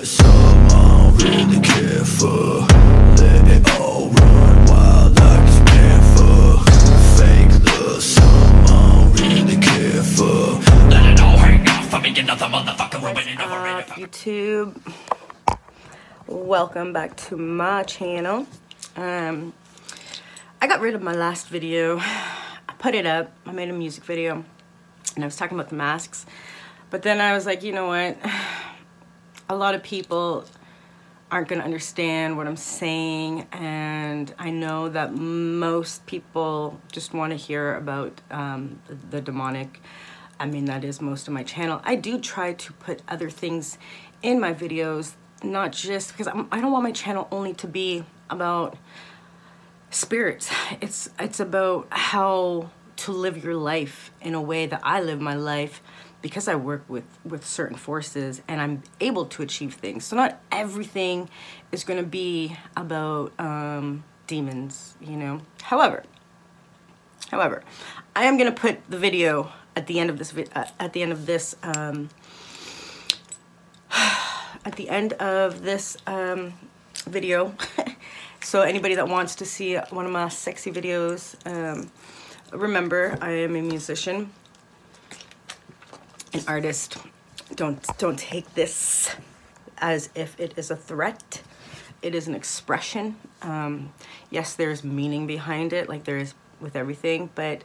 really. Let it all run wild up, YouTube? Welcome back to my channel. Um, I got rid of my last video. I put it up. I made a music video, and I was talking about the masks. But then I was like, you know what? A lot of people aren't going to understand what I'm saying, and I know that most people just want to hear about um, the, the demonic. I mean, that is most of my channel. I do try to put other things in my videos, not just because I'm, I don't want my channel only to be about spirits. It's it's about how to live your life in a way that I live my life because I work with, with certain forces and I'm able to achieve things. So not everything is going to be about um, demons, you know. However, however, I am going to put the video at the end of this uh, at the end of this um, at the end of this um, video. so anybody that wants to see one of my sexy videos, um, remember I am a musician an artist, don't don't take this as if it is a threat. It is an expression. Um, yes, there's meaning behind it, like there is with everything, but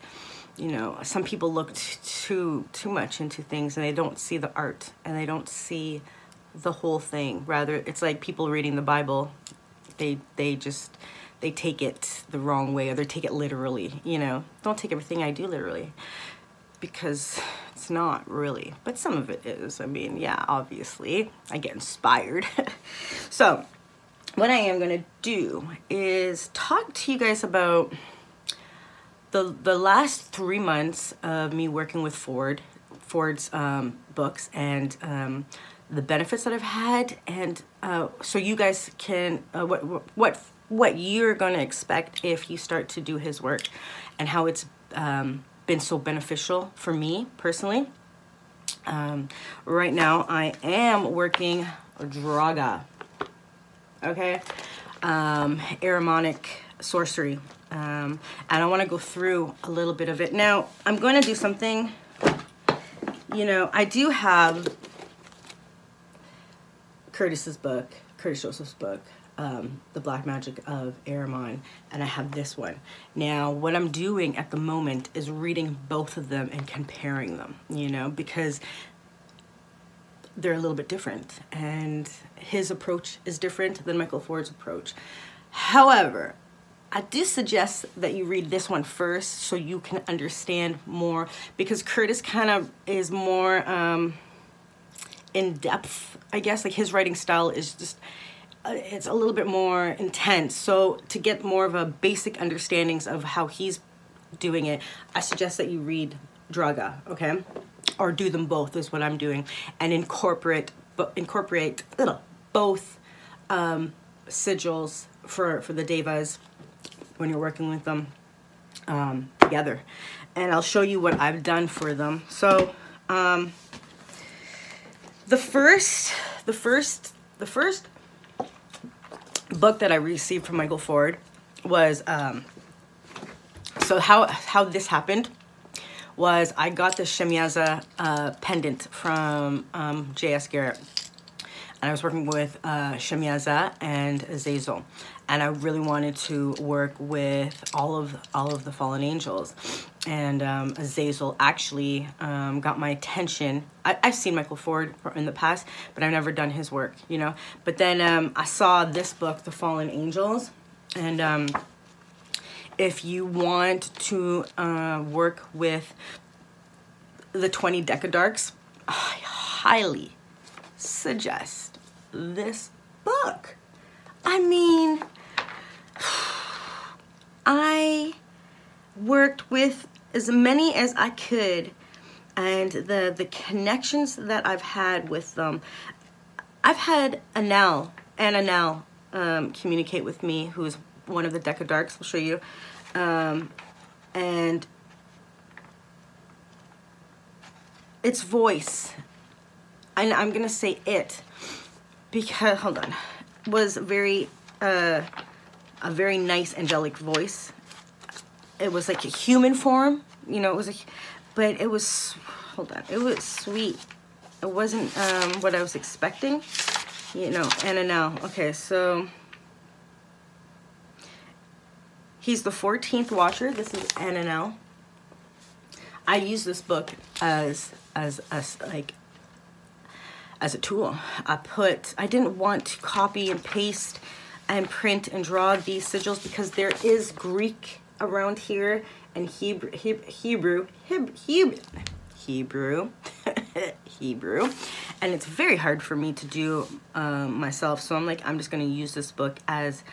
you know, some people look too too much into things and they don't see the art and they don't see the whole thing. Rather, it's like people reading the Bible. They they just they take it the wrong way or they take it literally. You know, don't take everything I do literally because it's not really, but some of it is. I mean, yeah, obviously, I get inspired. so, what I am going to do is talk to you guys about the, the last three months of me working with Ford, Ford's um, books, and um, the benefits that I've had, and uh, so you guys can, uh, what, what, what you're going to expect if you start to do his work, and how it's um, been so beneficial for me personally. Um, right now, I am working Drauga, okay? Um, Ahrimanic sorcery. Um, and I want to go through a little bit of it. Now, I'm going to do something, you know, I do have Curtis's book, Curtis Joseph's book, um, the Black Magic of Ahriman, and I have this one. Now, what I'm doing at the moment is reading both of them and comparing them, you know, because they're a little bit different, and his approach is different than Michael Ford's approach. However, I do suggest that you read this one first so you can understand more because Curtis kind of is more um, in depth, I guess. Like his writing style is just it's a little bit more intense. So to get more of a basic understandings of how he's doing it, I suggest that you read Drauga, okay? Or do them both is what I'm doing, and incorporate incorporate ugh, both um, sigils for for the daevas when you're working with them um, together. And I'll show you what I've done for them. So um, the first, the first, the first book that I received from Michael Ford was um, so how how this happened was I got the Shemyaza uh, pendant from um, J.S. Garrett. And I was working with uh, Shemyaza and Azazel. And I really wanted to work with all of all of the fallen angels. And um, Azazel actually um, got my attention. I, have seen Michael Ford in the past, but I've never done his work, you know. But then um, I saw this book, The Fallen Angels. And um, if you want to uh, work with the 20 Decadarchs, I highly suggest this book. I mean, I worked with as many as I could and the the connections that I've had with them. I've had Anel and Anel um, communicate with me, who's one of the Decadarchs, I'll show you. Um, and its voice, and I'm to say it, because hold on was very uh a very nice angelic voice it was like a human form you know it was a but it was hold on it was sweet it wasn't um what i was expecting you know and now okay so he's the 14th watcher this is Ananel. i use this book as as as like as a tool. I put, I didn't want to copy and paste and print and draw these sigils because there is Greek around here and Hebrew, Hebrew, Hebrew, Hebrew, Hebrew, and it's very hard for me to do um, myself. So I'm like, I'm just gonna use this book as,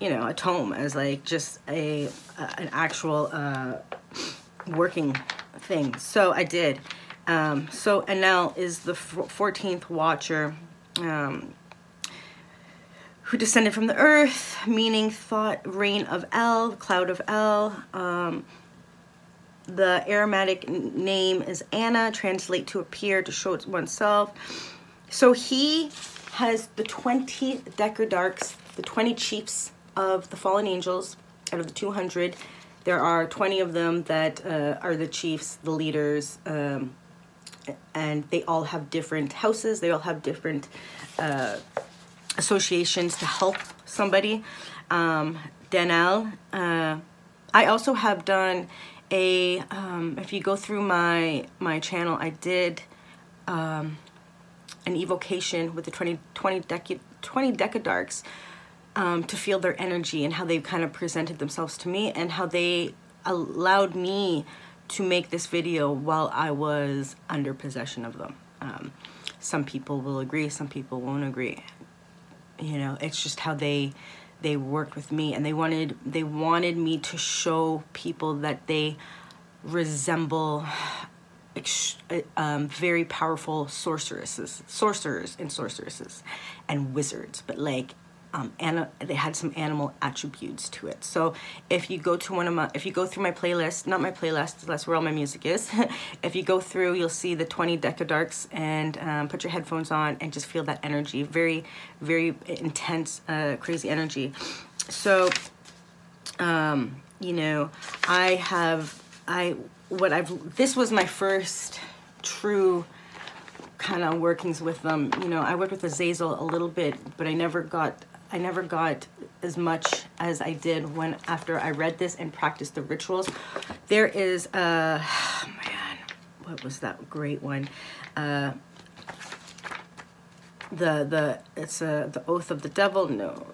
you know, a tome, as like just a, an actual uh, working thing. So I did. Um, so Enel is the 14th watcher um, who descended from the earth, meaning thought rain of El, cloud of El. Um, the Aramaic name is Anna, translate to appear, to show oneself. So he has the 20 Decadarchs, the 20 chiefs of the fallen angels out of the 200. There are 20 of them that uh, are the chiefs, the leaders, um, and they all have different houses. They all have different uh, associations to help somebody. Um, Denel. Uh, I also have done a. Um, if you go through my my channel, I did um, an evocation with the 20 20 decade 20 decadarchs um, to feel their energy and how they kind of presented themselves to me and how they allowed me to make this video while I was under possession of them. Um, some people will agree, some people won't agree. You know, it's just how they they worked with me. And they wanted they wanted me to show people that they resemble um, very powerful sorceresses, sorcerers and sorceresses and wizards, but like um, and they had some animal attributes to it. So if you go to one of my, if you go through my playlist, not my playlist, that's where all my music is. if you go through, you'll see the 20 Decadarchs and um, put your headphones on and just feel that energy. Very, very intense, uh, crazy energy. So, um, you know, I have, I, what I've, this was my first true kind of workings with them. You know, I worked with Azazel a little bit, but I never got I never got as much as I did when after I read this and practiced the rituals. There is a, oh man, what was that great one? Uh, the, the, it's a, the Oath of the Devil, no.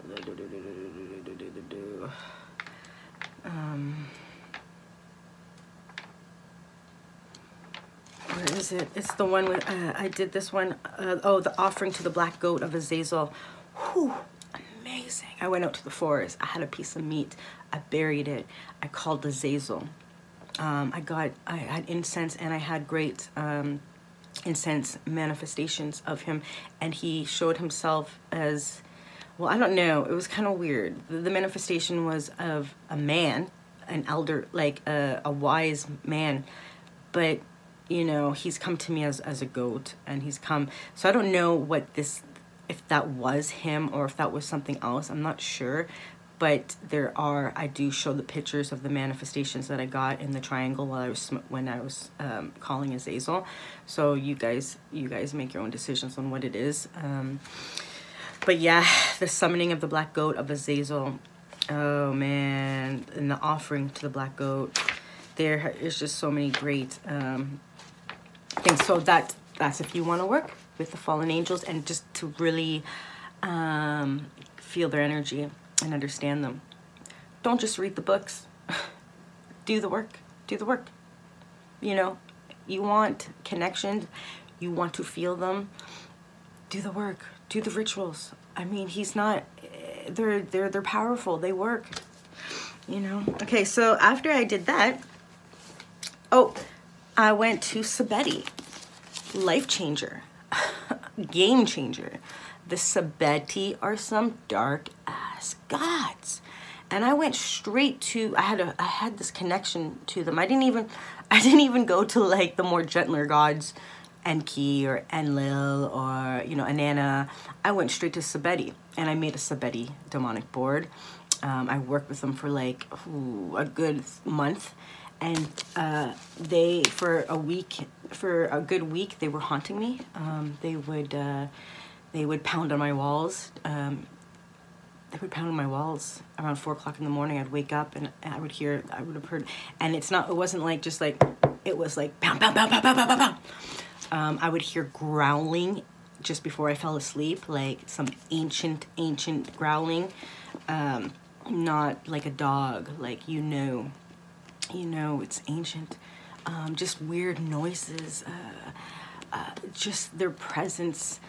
Um, where is it? It's the one with, uh, I did this one. Uh, oh, the offering to the black goat of Azazel. Whew amazing. I went out to the forest. I had a piece of meat. I buried it. I called the Zazel. Um, I got, I had incense and I had great um, incense manifestations of him. And he showed himself as, well, I don't know. It was kind of weird. The, the, manifestation was of a man, an elder, like a, a wise man. But you know, he's come to me as, as a goat and he's come. So I don't know what this if that was him or if that was something else. I'm not sure. But there are, I do show the pictures of the manifestations that I got in the triangle while I was when I was um, calling Azazel. So you guys, you guys make your own decisions on what it is. Um, but yeah, the summoning of the black goat of Azazel. Oh man, and the offering to the black goat. There is just so many great um, things. So that that's if you want to work with the fallen angels and just to really um, feel their energy and understand them. Don't just read the books. do the work. Do the work. You know, you want connections. You want to feel them. Do the work. Do the rituals. I mean, he's not. They're they're they're powerful. They work. You know. Okay, so after I did that, oh, I went to Sebettu, life changer game changer. The Sebettu are some dark ass gods. And I went straight to I had a I had this connection to them. I didn't even I didn't even go to like the more gentler gods Enki or Enlil or you know Inanna, I went straight to Sebettu and I made a Sebettu demonic board. Um, I worked with them for like ooh, a good month, and uh, they for a week, for a good week, they were haunting me. Um, they would uh, they would pound on my walls. Um, they would pound on my walls around four o'clock in the morning. I'd wake up and I would hear, I would have heard, and it's not, it wasn't like just like, it was like pound, pound, pound, pound, pound, pound, pound. Um, I would hear growling just before I fell asleep, like some ancient, ancient growling. Um, not like a dog, like you know, you know, it's ancient. Um, just weird noises, uh, uh, just their presence.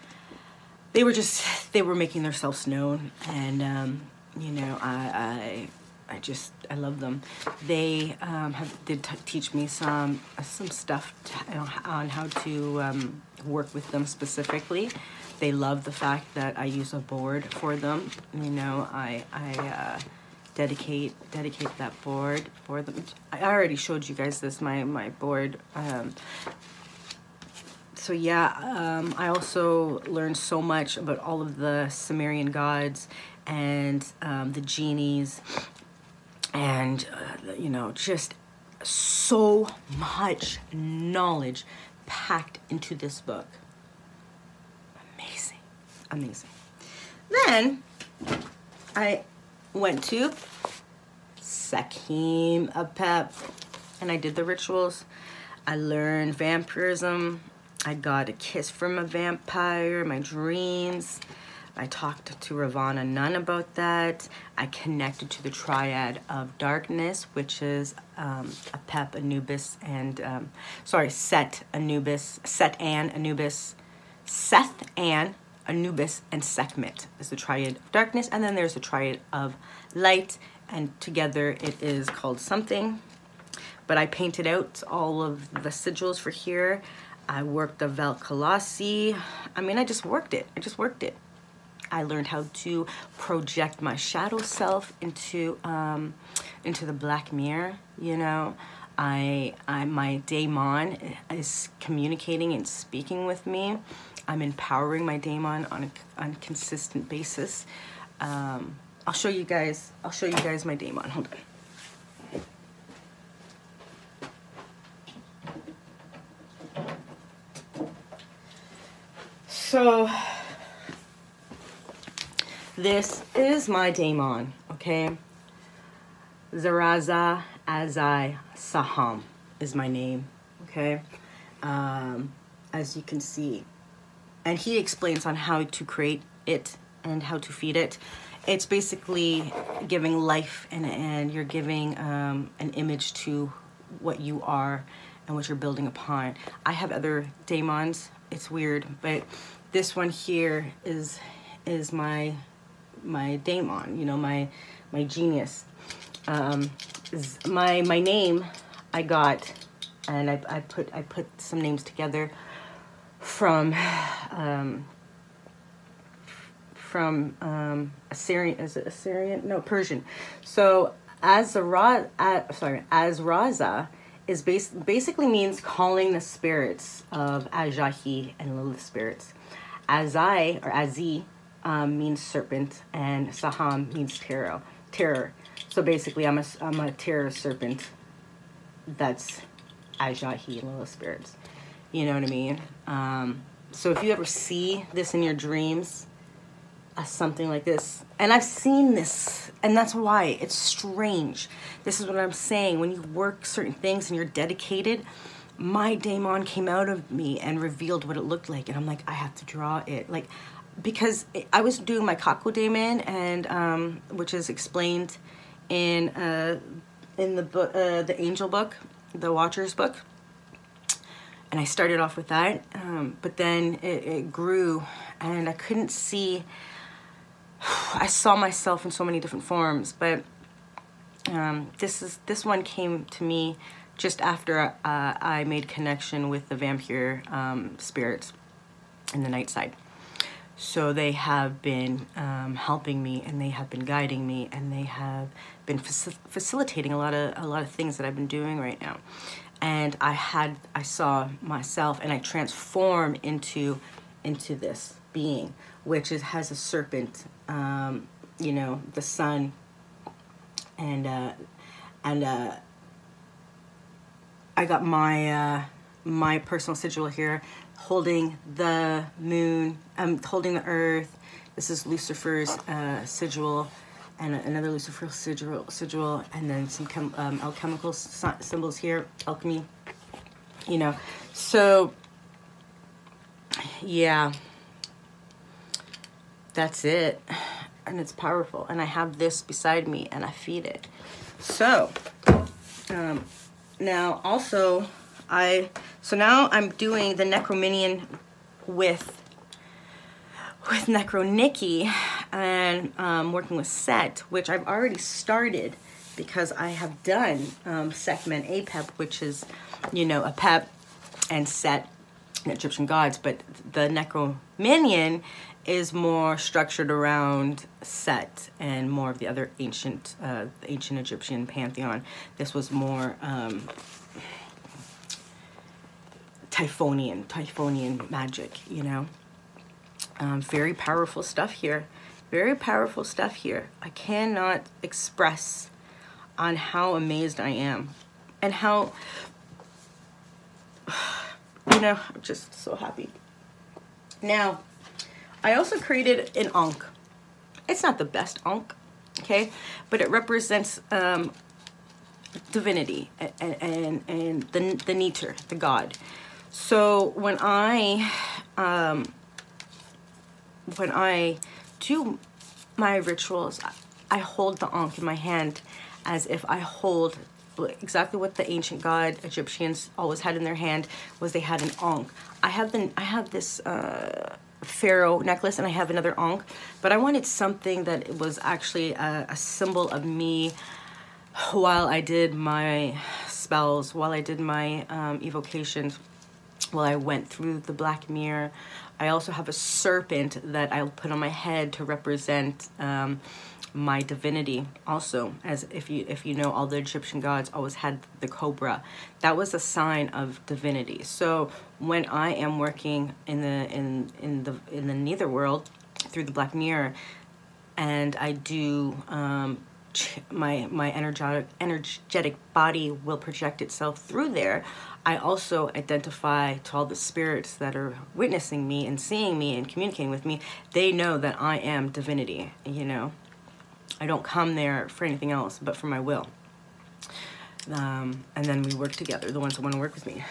They were just they were making themselves known and um, you know I, I I just I love them. They um, have did teach me some uh, some stuff on how to um, work with them specifically. They love the fact that I use a board for them. You know I I uh, dedicate dedicate that board for them I already showed you guys this my my board um, so yeah, um, I also learned so much about all of the Sumerian gods and um, the genies, and uh, you know, just so much knowledge packed into this book. Amazing, amazing. Then I went to Sekhem Apep, and I did the rituals. I learned vampirism. I got a kiss from a vampire, my dreams. I talked to Ravana Nun about that. I connected to the triad of darkness, which is um, Apep, Anubis, and um, sorry, Set, Anubis, Set and Anubis, Seth and Anubis, and Sekhmet is the triad of darkness, and then there's the triad of light, and together it is called something. But I painted out all of the sigils for here. I worked the Valkalasi. I mean, I just worked it. I just worked it. I learned how to project my shadow self into um, into the black mirror. You know, I, I my daemon is communicating and speaking with me. I'm empowering my daemon on a on a consistent basis. Um, I'll show you guys. I'll show you guys my daemon. Hold on. So this is my daemon, okay? Zaraza Azai Saham is my name, okay? Um, as you can see. And he explains on how to create it and how to feed it. It's basically giving life and, and you're giving um, an image to what you are and what you're building upon. I have other daemons. It's weird, but this one here is is my my daemon, you know, my my genius. Um, my my name I got, and I, I put I put some names together from um, from um, Assyrian is it Assyrian no Persian. So Azra uh, sorry Azraza is base, basically means calling the spirits of Ajahi and Lilith spirits. Azai or Azi um, means serpent, and Saham means terror. Terror. So basically, I'm a I'm a terror serpent. That's Ajahi, and Lilith spirits. You know what I mean? Um, so if you ever see this in your dreams, uh, something like this, and I've seen this, and that's why it's strange. This is what I'm saying. When you work certain things and you're dedicated, my daemon came out of me and revealed what it looked like and i'm like i have to draw it like because i was doing my kakodaemon and um, which is explained in uh, in the book uh, the angel book the watchers book and i started off with that um, but then it, it grew and i couldn't see i saw myself in so many different forms but um, this is this one came to me just after uh, I made connection with the vampire um, spirits in the night side. So they have been um, helping me, and they have been guiding me, and they have been facilitating a lot of a lot of things that I've been doing right now. And I had I saw myself and I transform into into this being, which is has a serpent, um, you know, the sun, and uh, and uh, I got my uh, my personal sigil here, holding the moon, um, holding the earth. This is Lucifer's uh, sigil, and another Lucifer sigil, sigil, and then some chem- um, alchemical sy- symbols here, alchemy. You know, so yeah, that's it, and it's powerful. And I have this beside me, and I feed it. So, um, now also I so now I'm doing the Necrominon with with Necronikki and um, working with Set, which I've already started because I have done um, Sekhem Apep, which is, you know, Apep and Set, Egyptian gods, but the Necrominon is more structured around Set and more of the other ancient, uh, ancient Egyptian pantheon. This was more um, Typhonian, Typhonian magic, you know. Um, very powerful stuff here. Very powerful stuff here. I cannot express on how amazed I am and how, you know, I'm just so happy. Now, I also created an Ankh. It's not the best Ankh, okay, but it represents um, divinity and, and, and the, the Neter, the God. So when I um, when I do my rituals, I hold the ankh in my hand as if I hold exactly what the ancient god Egyptians always had in their hand was they had an ankh. I have been I have this uh, pharaoh necklace and I have another ankh, but I wanted something that was actually a, a symbol of me while I did my spells, while I did my um, evocations while I went through the black mirror. I also have a serpent that I'll put on my head to represent um, my divinity. Also, as if you if you know, all the Egyptian gods always had the cobra. That was a sign of divinity. So when I am working in the in in the in the nether world through the black mirror, and I do um, my my energetic energetic body will project itself through there. I also identify to all the spirits that are witnessing me and seeing me and communicating with me they know that i am divinity you know? I don't come there for anything else but for my will. Um, and then we work together the ones that want to work with me.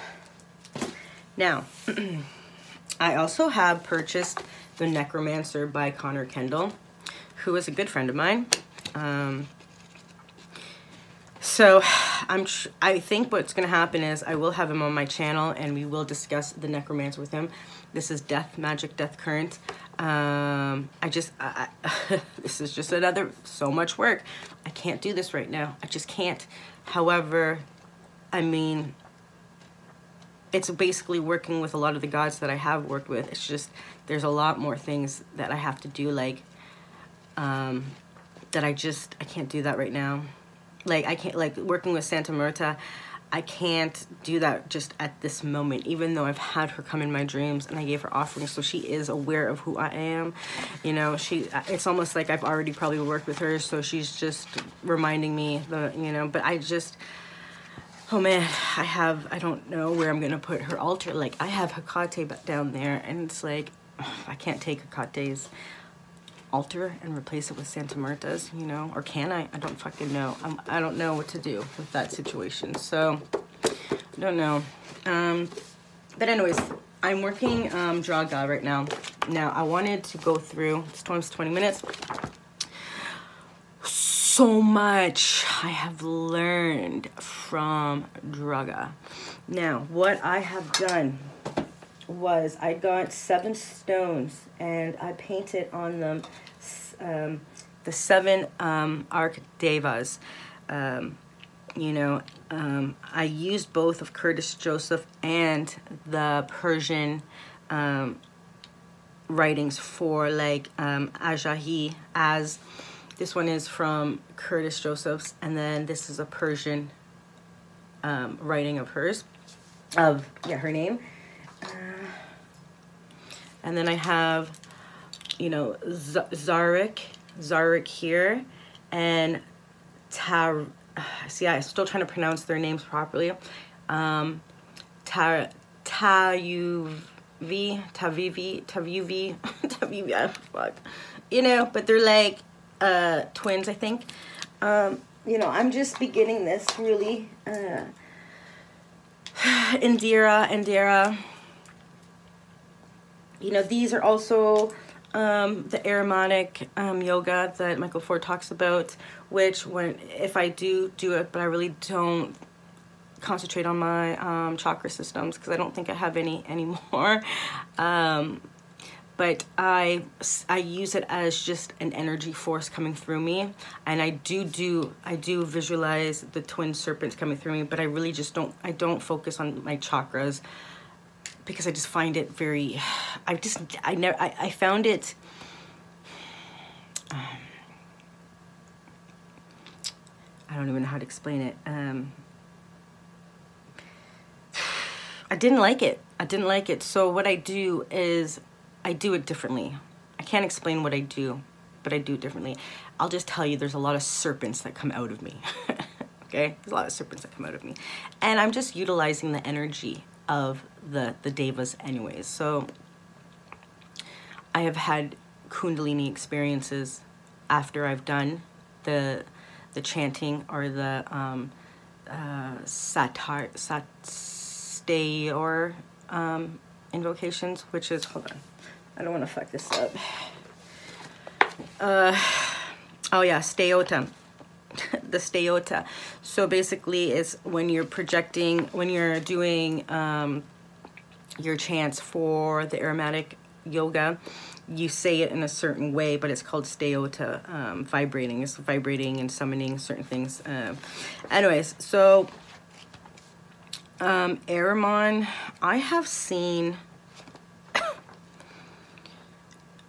Now i also have purchased the necromancer by connor kendall who is a good friend of mine um, so I'm I think what's going to happen is I will have him on my channel and we will discuss the necromancer with him. This is Death Magic Death Current. Um, I just I, I, this is just another so much work. I can't do this right now. I just can't. However, I mean it's basically working with a lot of the gods that I have worked with. It's just there's a lot more things that I have to do like um, that I just I can't do that right now. Like I can't like working with Santa Marta. I can't do that just at this moment, even though I've had her come in my dreams and I gave her offerings, so she is aware of who I am. You know, she. It's almost like I've already probably worked with her, so she's just reminding me the. You know, but I just. Oh man, I have. I don't know where I'm gonna put her altar. Like I have Hecate down there, and it's like, I can't take Hecate's alter and replace it with Santa Marta's, you know? Or can I? I don't fucking know. I'm, I don't know what to do with that situation. So, I don't know. Um, but anyways, I'm working um, Drauga right now. Now, I wanted to go through, it's 20, 20 minutes. So much I have learned from Drauga. Now, what I have done was I got seven stones and I painted on them um, the seven um, Daevas. Um, you know, um, I used both of Curtis Joseph and the Persian um, writings for like um, Ajahi as this one is from Curtis Joseph's and then this is a Persian um, writing of hers, of yeah her name. And then I have, you know, Z- Zarik, Zarik here, and Tar. See, I'm still trying to pronounce their names properly. Um, Tar Tayuvi, Tavivi, Tavivi, Tavivi. I fuck, you know. But they're like uh, twins, I think. Um, you know, I'm just beginning this really. Uh, Indira, Indira. You know, these are also um, the Ahrimanic um, yoga that Michael Ford talks about, which when if I do do it, but I really don't concentrate on my um, chakra systems because I don't think I have any anymore. Um, but I, I use it as just an energy force coming through me and I do do I do visualize the twin serpents coming through me but I really just don't I don't focus on my chakras because I just find it very I just I never I, I found it um, I don't even know how to explain it um, I didn't like it I didn't like it so what I do is I do it differently. I can't explain what I do, but I do it differently. I'll just tell you there's a lot of serpents that come out of me. okay? There's a lot of serpents that come out of me. And I'm just utilizing the energy of the, the daevas anyways. So I have had kundalini experiences after I've done the the chanting or the um, uh, satar, or um, invocations, which is, hold on, I don't want to fuck this up. Uh, oh yeah, steyota. the steyota. So basically, it's when you're projecting, when you're doing um, your chants for the Ahrimanic yoga, you say it in a certain way, but it's called steyota, um, vibrating. It's vibrating and summoning certain things. Uh, anyways, so um, Ahriman, I have seen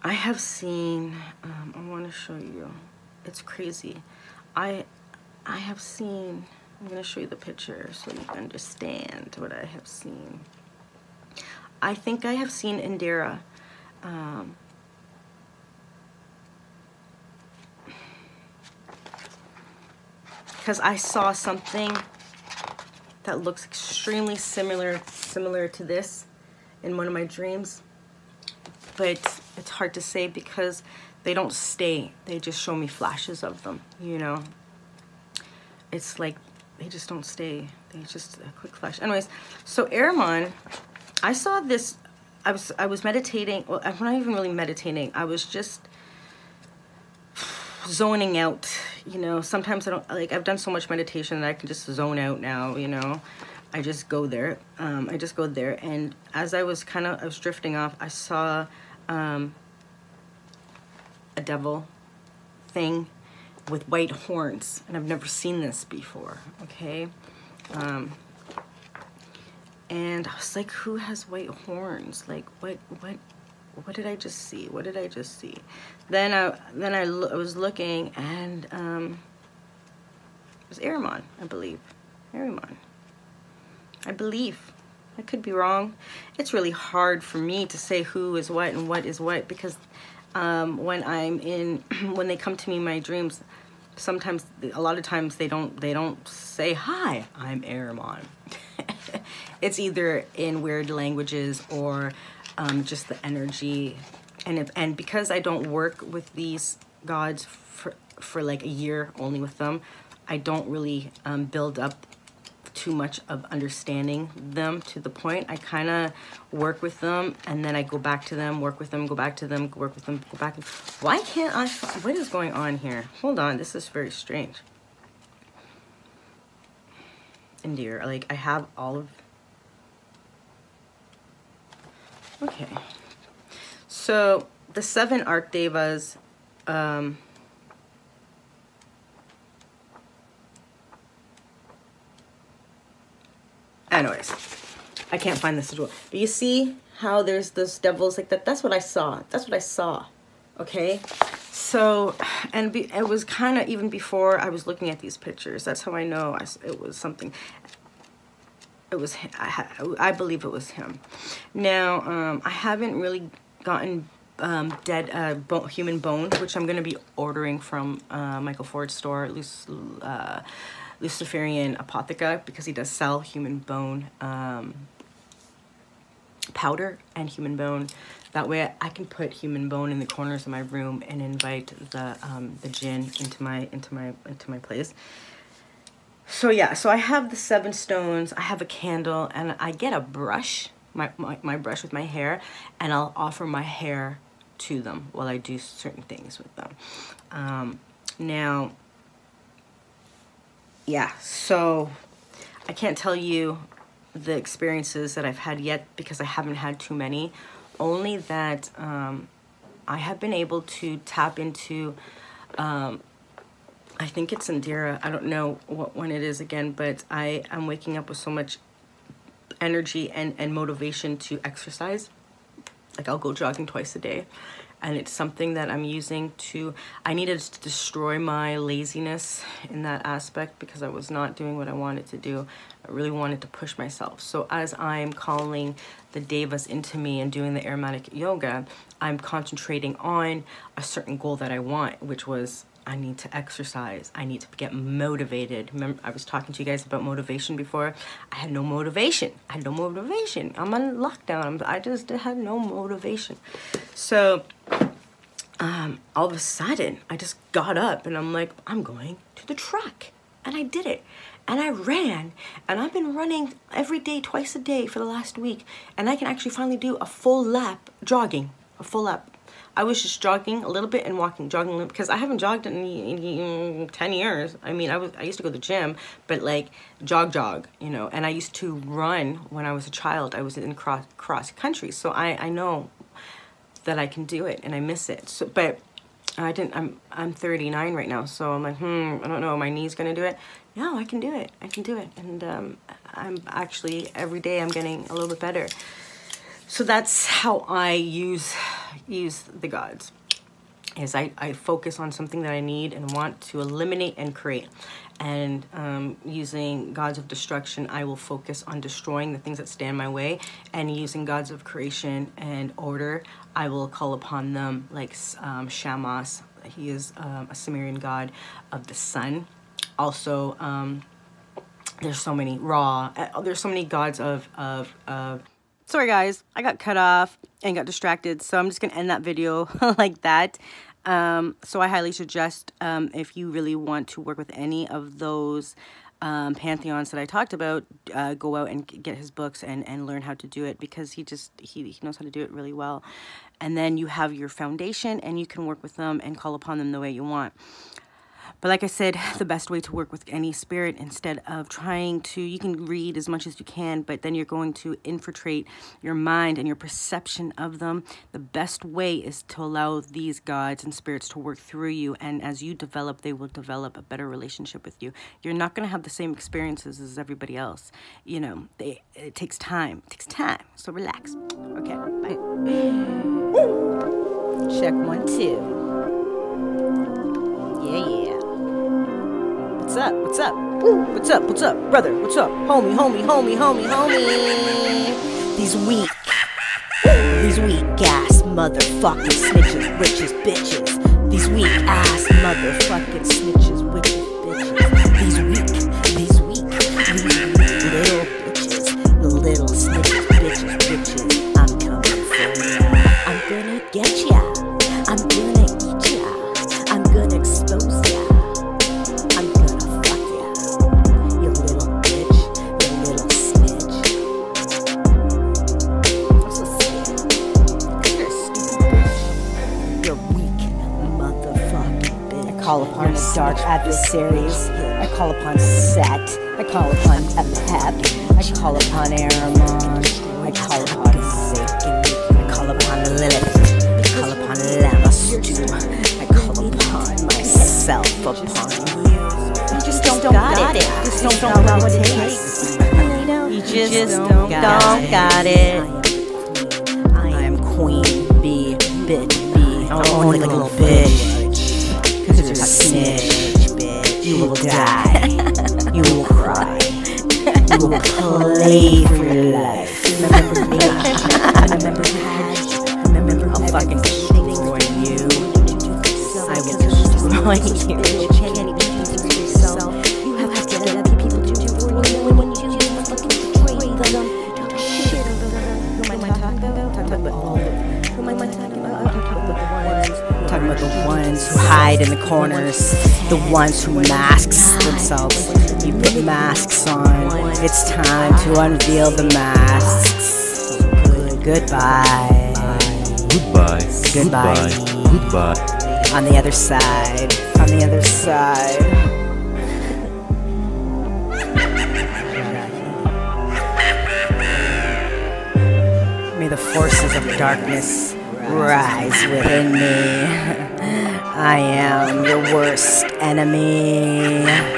I have seen, um, I want to show you, it's crazy. I, I have seen, I'm going to show you the picture so you understand what I have seen. I think I have seen Indira. Um, because I saw something that looks extremely similar similar to this in one of my dreams but it's hard to say because they don't stay. They just show me flashes of them, you know. It's like they just don't stay. They just a quick flash. Anyways, so Ahriman, I saw this. I was I was meditating. Well, I'm not even really meditating. I was just zoning out. You know, sometimes I don't like. I've done so much meditation that I can just zone out now. You know. I just go there. Um, I just go there, and as I was kind of, I was drifting off. I saw um, a devil thing with white horns, and I've never seen this before, okay? Um, and I was like, who has white horns? Like, what, what, what did I just see? What did I just see? Then I, then I, I was looking, and um, it was Ahriman, I believe. Ahriman. I believe. I could be wrong. It's really hard for me to say who is what and what is what because um, when I'm in, when they come to me in my dreams, sometimes, a lot of times they don't, they don't say, hi, I'm Ahriman. it's either in weird languages or um, just the energy. And, if, and because I don't work with these gods for, for like a year only with them, I don't really um, build up too much of understanding them to the point. I kind of work with them and then I go back to them, work with them, go back to them, work with them, go back. Why can't I? What is going on here? Hold on, this is very strange. And dear, like I have all of. Okay. So the seven arc devas. Um, Anyways, I can't find this as well. But you see how there's those devils like that? That's what I saw. That's what I saw. Okay? So, and be, it was kind of even before I was looking at these pictures. That's how I know I, it was something. it was I, I believe it was him. Now um, I haven't really gotten um, dead uh, human bone, which I'm gonna be ordering from uh, Michael Ford's store, Luc- uh, Luciferian Apotheca, because he does sell human bone um, powder and human bone. That way, I can put human bone in the corners of my room and invite the um, the jinn into my into my into my place. So yeah, so I have the seven stones. I have a candle, and I get a brush, my my, my brush with my hair, and I'll offer my hair to them while I do certain things with them. Um, now, yeah, so I can't tell you the experiences that I've had yet because I haven't had too many. Only that um, I have been able to tap into. Um, I think it's Indira. I don't know what one it is again, but I am waking up with so much energy and, and motivation to exercise. Like I'll go jogging twice a day. And it's something that I'm using to, I needed to destroy my laziness in that aspect because I was not doing what I wanted to do. I really wanted to push myself. So as I'm calling the daevas into me and doing the Ahrimanic yoga, I'm concentrating on a certain goal that I want, which was I need to exercise. I need to get motivated. Remember, I was talking to you guys about motivation before. I had no motivation. I had no motivation. I'm on lockdown. I'm, just had no motivation. So, um, all of a sudden, I just got up and I'm like, I'm going to the track. And I did it. And I ran. And I've been running every day, twice a day for the last week. And I can actually finally do a full lap jogging. A full lap I was just jogging a little bit and walking, jogging because I haven't jogged in, in, in, 10 years. I mean, I was I used to go to the gym, but like jog jog, you know, and I used to run when I was a child. I was in cross cross country. So I I know that I can do it and I miss it. So but I didn't I'm I'm 39 right now. So I'm like, "Hmm, I don't know, my knee's going to do it." No, I can do it. I can do it. And um I'm actually every day I'm getting a little bit better. So that's how I use use the gods. Is I, I focus on something that I need and want to eliminate and create. And um, using gods of destruction, I will focus on destroying the things that stand my way. And using gods of creation and order, I will call upon them like um, Shamash. He is um, a Sumerian god of the sun. Also, um, there's so many Ra. Uh, there's so many gods of of of sorry guys. I got cut off and got distracted so i'm just gonna end that video like that. Um, so i highly suggest um, if you really want to work with any of those um, pantheons that i talked about uh, go out and get his books and, and learn how to do it because he just he, he knows how to do it really well. And then you have your foundation and you can work with them and call upon them the way you want but like I said, the best way to work with any spirit instead of trying to, you can read as much as you can, but then you're going to infiltrate your mind and your perception of them. The best way is to allow these gods and spirits to work through you. And as you develop, they will develop a better relationship with you. You're not going to have the same experiences as everybody else. You know, they, it takes time. It takes time. So relax. Okay, bye. Check one, two. What's up? What's up? What's up? What's up? Brother, what's up? Homie, homie, homie, homie, homie. These weak, these weak ass motherfucking snitches, witches, bitches. These weak ass motherfucking snitches, witches, bitches. These weak, these weak, weak little bitches, little snitches, bitches, bitches. I'm coming for ya. I'm gonna get ya. I'm gonna eat ya. I'm gonna expose ya. Adversaries. I call upon Set. I call upon Apep. I call upon Ahriman. I call upon Zeke. I call upon Lilith. I call upon Lamashtu. I call upon myself upon you. You just don't, don't got, it. You just don't, know what it takes. You just, don't, got, it. I am queen bee, bitch bee. I only like a little bitch. Die. you will cry. You will play for your life. Remember me? Remember me? Remember I'll fucking destroy you. I will destroy you. The ones who hide in the corners, the ones who masks themselves. You put masks on. It's time to unveil the masks. Goodbye. Goodbye. Goodbye. Goodbye. On the other side. On the other side. May the forces of darkness rise within me. I am your worst enemy.